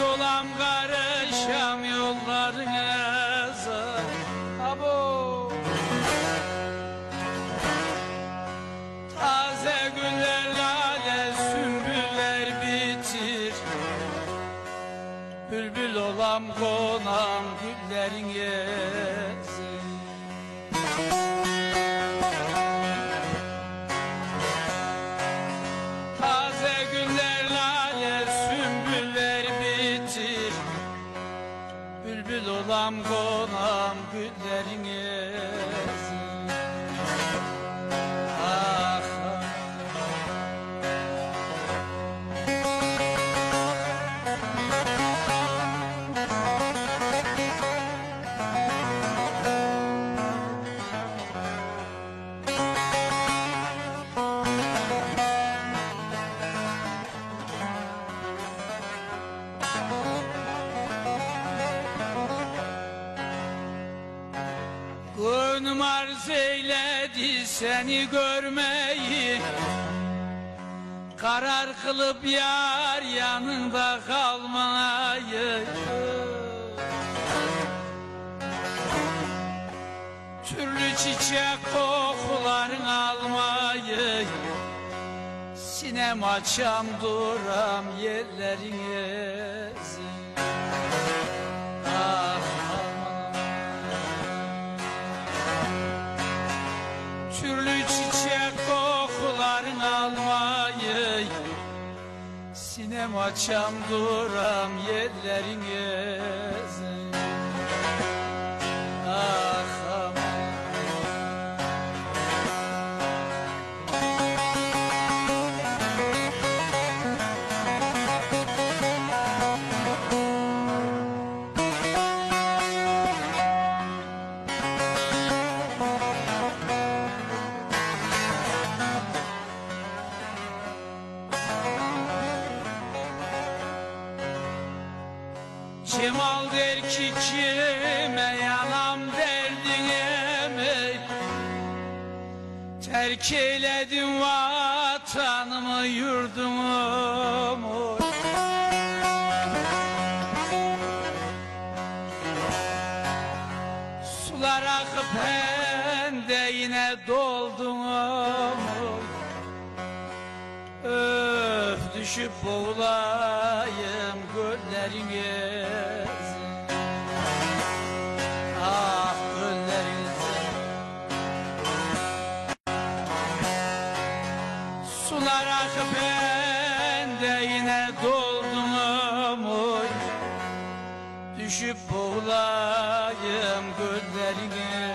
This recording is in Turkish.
Olan karışam yollarınıza Abo. Taze güller lale sümbüller bitir. Bülbül olam konam güllerin yesin Bülbül olam konam güllerin yesin Gönlüm arz eyledi seni görmeyi. Karar kılıp yar yanında kalmayı. Türlü çiçek kokularını almayı. Sinem açam duram yerlerin ezin Sinem açam duram yerlerin Cemal der ki kime yanam derdine Terk eyledin vatanımı yurdumu Sular akıp ben de yine doldum Öf düşüp boğulayım göllerin Sular akıp ben de yine doldum oy Düşüp boğulayım göllerin